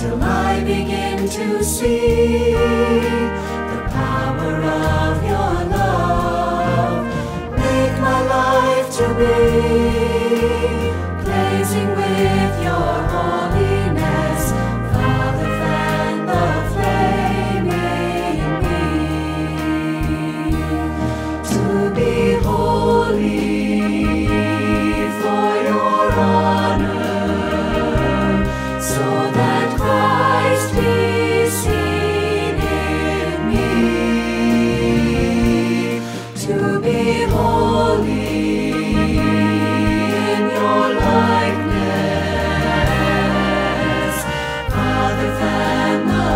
till I begin to see the power of your love. Make my life to be blazing with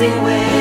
amazing way.